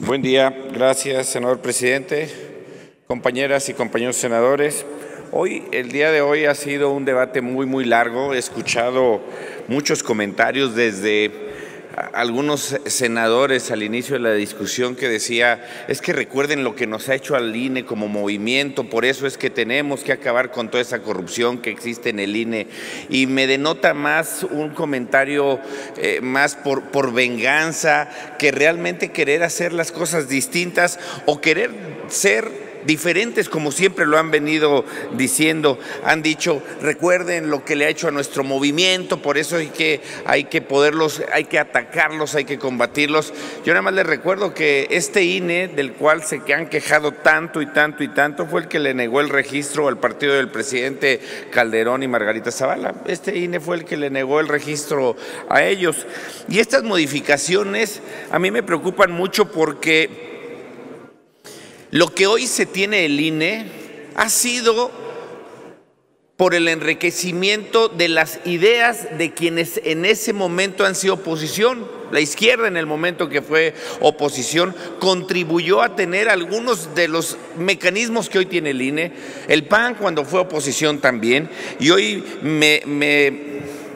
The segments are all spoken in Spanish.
Buen día, gracias, senador presidente, compañeras y compañeros senadores. Hoy, el día de hoy ha sido un debate muy, muy largo. He escuchado muchos comentarios desde algunos senadores al inicio de la discusión que decía, es que recuerden lo que nos ha hecho al INE como movimiento, por eso es que tenemos que acabar con toda esa corrupción que existe en el INE. Y me denota más un comentario eh, más por, por venganza que realmente querer hacer las cosas distintas o querer ser diferentes como siempre lo han venido diciendo. Han dicho, recuerden lo que le ha hecho a nuestro movimiento, por eso hay que, hay que poderlos, hay que atacarlos, hay que combatirlos. Yo nada más les recuerdo que este INE, del cual se han quejado tanto y tanto y tanto, fue el que le negó el registro al partido del presidente Calderón y Margarita Zavala. Este INE fue el que le negó el registro a ellos. Y estas modificaciones a mí me preocupan mucho porque lo que hoy se tiene el INE ha sido por el enriquecimiento de las ideas de quienes en ese momento han sido oposición. La izquierda en el momento que fue oposición contribuyó a tener algunos de los mecanismos que hoy tiene el INE, el PAN cuando fue oposición también, y hoy me,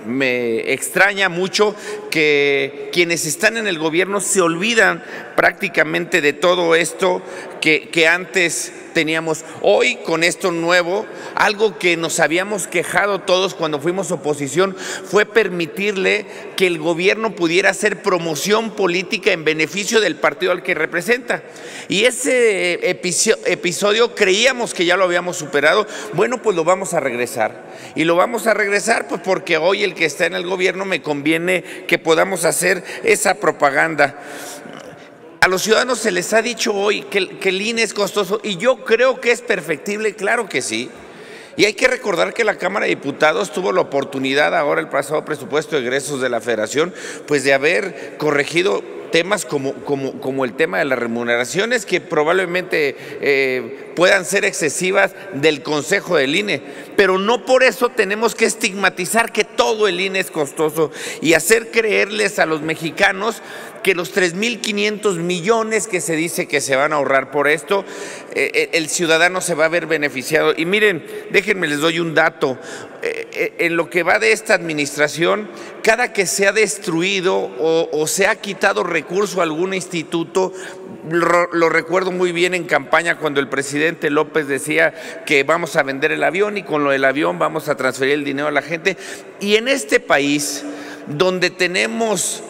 me extraña mucho que quienes están en el gobierno se olvidan prácticamente de todo esto que, antes teníamos. Hoy con esto nuevo, algo que nos habíamos quejado todos cuando fuimos oposición fue permitirle que el gobierno pudiera hacer promoción política en beneficio del partido al que representa. Y ese episodio creíamos que ya lo habíamos superado. Bueno, pues lo vamos a regresar. Y lo vamos a regresar pues porque hoy el que está en el gobierno me conviene que podamos hacer esa propaganda a los ciudadanos se les ha dicho hoy que, el INE es costoso y yo creo que es perfectible, claro que sí. Y hay que recordar que la Cámara de Diputados tuvo la oportunidad ahora el pasado presupuesto de egresos de la Federación, pues de haber corregido temas como, como, como el tema de las remuneraciones que probablemente eh, puedan ser excesivas del Consejo del INE, pero no por eso tenemos que estigmatizar que todo el INE es costoso y hacer creerles a los mexicanos que los 3.500 millones que se dice que se van a ahorrar por esto, eh, eh, el ciudadano se va a ver beneficiado. Y miren, déjenme les doy un dato. Eh, en lo que va de esta administración, cada que se ha destruido o, se ha quitado recurso a algún instituto, lo, recuerdo muy bien en campaña cuando el presidente López decía que vamos a vender el avión y con lo del avión vamos a transferir el dinero a la gente. Y en este país, donde tenemos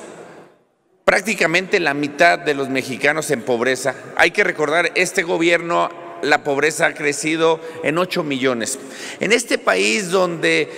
prácticamente la mitad de los mexicanos en pobreza. Hay que recordar, este gobierno, la pobreza ha crecido en 8 millones. En este país donde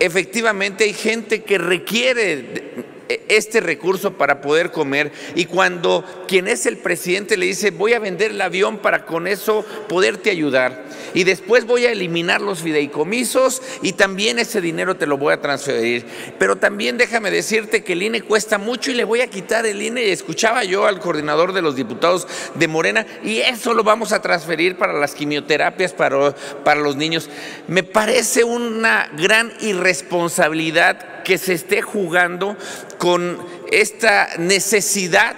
efectivamente hay gente que requiere este recurso para poder comer y cuando quien es el presidente le dice voy a vender el avión para con eso poderte ayudar y después voy a eliminar los fideicomisos y también ese dinero te lo voy a transferir. Pero también déjame decirte que el INE cuesta mucho y le voy a quitar el INE. Escuchaba yo al coordinador de los diputados de Morena y eso lo vamos a transferir para las quimioterapias para, para los niños. Me parece una gran irresponsabilidad que se esté jugando con esta necesidad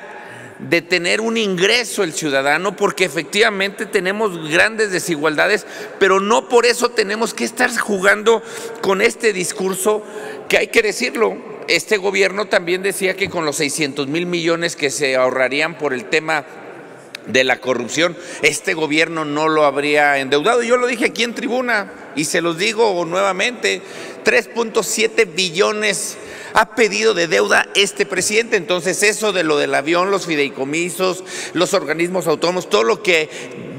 de tener un ingreso el ciudadano, porque efectivamente tenemos grandes desigualdades, pero no por eso tenemos que estar jugando con este discurso que hay que decirlo. Este gobierno también decía que con los 600 mil millones que se ahorrarían por el tema de la corrupción, este gobierno no lo habría endeudado. Yo lo dije aquí en tribuna y se los digo nuevamente, 3.7 billones ha pedido de deuda este presidente. Entonces eso de lo del avión, los fideicomisos, los organismos autónomos, todo lo que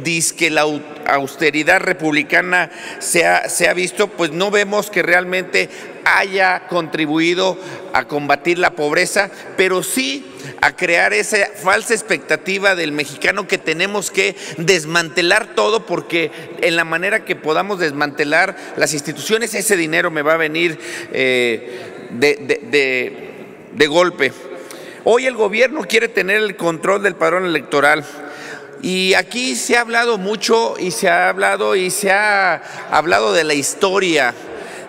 dice que la austeridad republicana se ha, visto, pues no vemos que realmente haya contribuido a combatir la pobreza, pero sí a crear esa falsa expectativa del mexicano que tenemos que desmantelar todo porque en la manera que podamos desmantelar las instituciones, ese dinero me va a venir eh, de golpe. Hoy el gobierno quiere tener el control del padrón electoral. Y aquí se ha hablado mucho y se ha hablado y se ha hablado de la historia.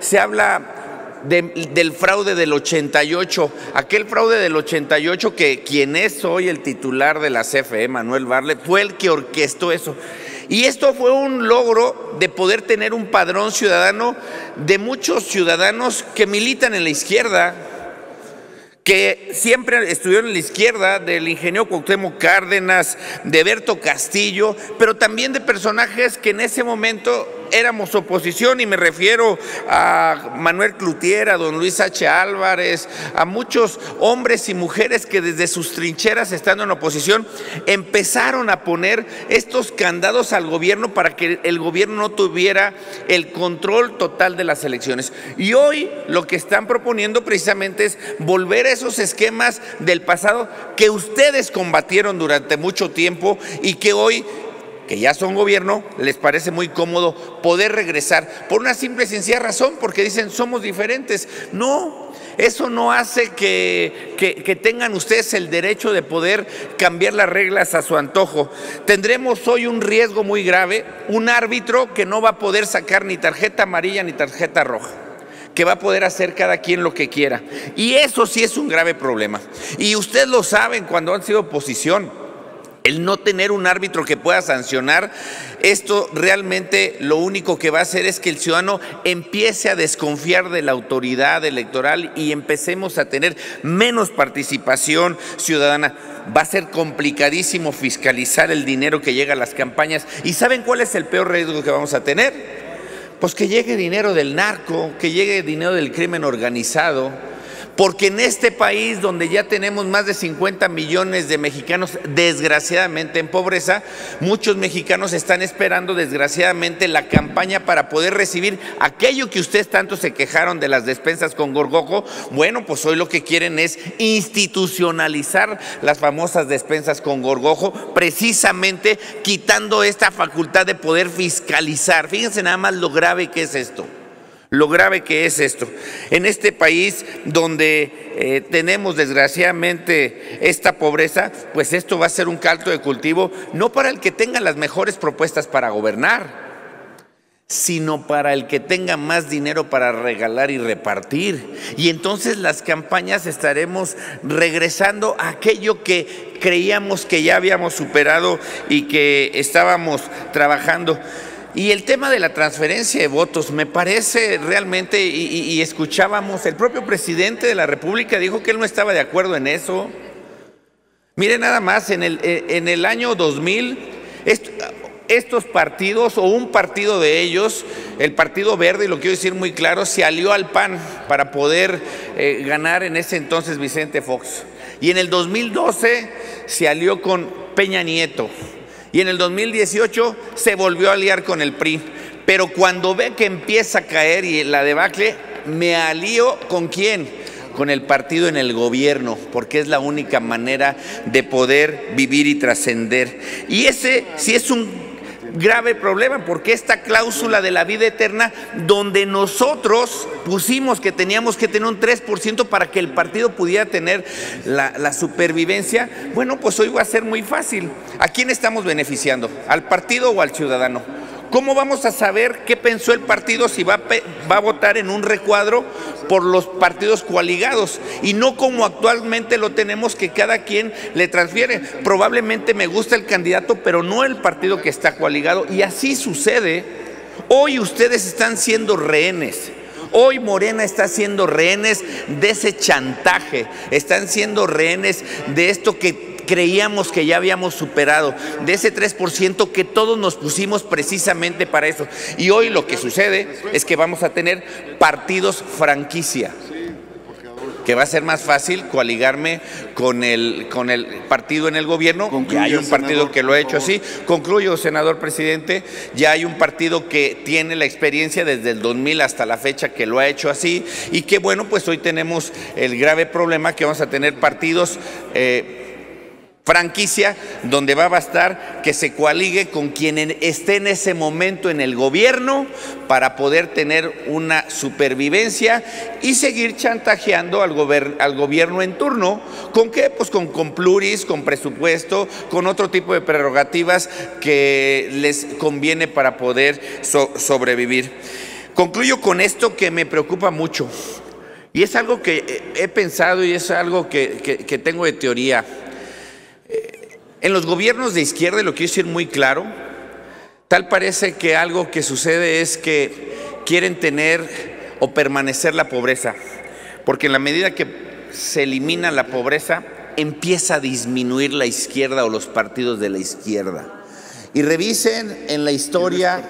Se habla del fraude del 88, aquel fraude del 88 que quien es hoy el titular de la CFE, Manuel Barlet, fue el que orquestó eso. Y esto fue un logro de poder tener un padrón ciudadano de muchos ciudadanos que militan en la izquierda, que siempre estuvieron en la izquierda, del ingeniero Cuauhtémoc Cárdenas, de Berto Castillo, pero también de personajes que en ese momento éramos oposición y me refiero a Manuel Clutier, a don Luis H. Álvarez, a muchos hombres y mujeres que desde sus trincheras estando en oposición empezaron a poner estos candados al gobierno para que el gobierno no tuviera el control total de las elecciones. Y hoy lo que están proponiendo precisamente es volver a esos esquemas del pasado que ustedes combatieron durante mucho tiempo y que hoy que ya son gobierno, les parece muy cómodo poder regresar por una simple y sencilla razón, porque dicen somos diferentes. No, eso no hace que, que, tengan ustedes el derecho de poder cambiar las reglas a su antojo. Tendremos hoy un riesgo muy grave, un árbitro que no va a poder sacar ni tarjeta amarilla ni tarjeta roja que va a poder hacer cada quien lo que quiera. Y eso sí es un grave problema. Y ustedes lo saben cuando han sido oposición el no tener un árbitro que pueda sancionar, esto realmente lo único que va a hacer es que el ciudadano empiece a desconfiar de la autoridad electoral y empecemos a tener menos participación ciudadana. Va a ser complicadísimo fiscalizar el dinero que llega a las campañas. ¿Y saben cuál es el peor riesgo que vamos a tener? Pues que llegue dinero del narco, que llegue dinero del crimen organizado porque en este país donde ya tenemos más de 50 millones de mexicanos desgraciadamente en pobreza, muchos mexicanos están esperando desgraciadamente la campaña para poder recibir aquello que ustedes tanto se quejaron de las despensas con gorgojo. Bueno, pues hoy lo que quieren es institucionalizar las famosas despensas con gorgojo, precisamente quitando esta facultad de poder fiscalizar. Fíjense nada más lo grave que es esto lo grave que es esto. En este país donde eh, tenemos desgraciadamente esta pobreza, pues esto va a ser un caldo de cultivo, no para el que tenga las mejores propuestas para gobernar, sino para el que tenga más dinero para regalar y repartir. Y entonces las campañas estaremos regresando a aquello que creíamos que ya habíamos superado y que estábamos trabajando. Y el tema de la transferencia de votos me parece realmente, y, escuchábamos, el propio presidente de la República dijo que él no estaba de acuerdo en eso. Mire nada más, en el, eh, en el año 2000, estos partidos o un partido de ellos, el Partido Verde, y lo quiero decir muy claro, se alió al PAN para poder eh, ganar en ese entonces Vicente Fox. Y en el 2012 se alió con Peña Nieto. Y en el 2018 se volvió a aliar con el PRI. Pero cuando ve que empieza a caer y la debacle, me alío con quién? Con el partido en el gobierno, porque es la única manera de poder vivir y trascender. Y ese sí es un grave problema, porque esta cláusula de la vida eterna, donde nosotros pusimos que teníamos que tener un 3% para que el partido pudiera tener la, la, supervivencia, bueno, pues hoy va a ser muy fácil. ¿A quién estamos beneficiando? ¿Al partido o al ciudadano? ¿Cómo vamos a saber qué pensó el partido si va a, votar en un recuadro por los partidos coaligados y no como actualmente lo tenemos que cada quien le transfiere? Probablemente me gusta el candidato, pero no el partido que está coaligado y así sucede. Hoy ustedes están siendo rehenes. Hoy Morena está siendo rehenes de ese chantaje, están siendo rehenes de esto que creíamos que ya habíamos superado, de ese 3% que todos nos pusimos precisamente para eso. Y hoy lo que sucede es que vamos a tener partidos franquicia que va a ser más fácil coaligarme con el, con el partido en el gobierno. ya hay un partido que lo ha hecho así. Concluyo, senador presidente. Ya hay un partido que tiene la experiencia desde el 2000 hasta la fecha que lo ha hecho así. Y que bueno, pues hoy tenemos el grave problema que vamos a tener partidos. Eh, franquicia donde va a bastar que se coaligue con quien esté en ese momento en el gobierno para poder tener una supervivencia y seguir chantajeando al, gobierno en turno. ¿Con qué? Pues con pluris, con presupuesto, con otro tipo de prerrogativas que les conviene para poder sobrevivir. Concluyo con esto que me preocupa mucho. Y es algo que he pensado y es algo que, tengo de teoría. En los gobiernos de izquierda, lo quiero decir muy claro, tal parece que algo que sucede es que quieren tener o permanecer la pobreza, porque en la medida que se elimina la pobreza, empieza a disminuir la izquierda o los partidos de la izquierda. Y revisen en la historia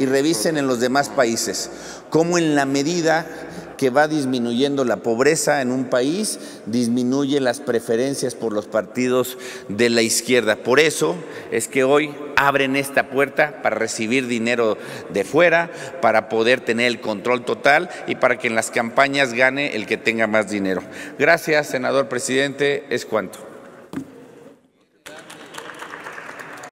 y revisen en los demás países cómo en la medida que va disminuyendo la pobreza en un país, disminuye las preferencias por los partidos de la izquierda. Por eso es que hoy abren esta puerta para recibir dinero de fuera, para poder tener el control total y para que en las campañas gane el que tenga más dinero. Gracias, senador presidente. Es cuanto.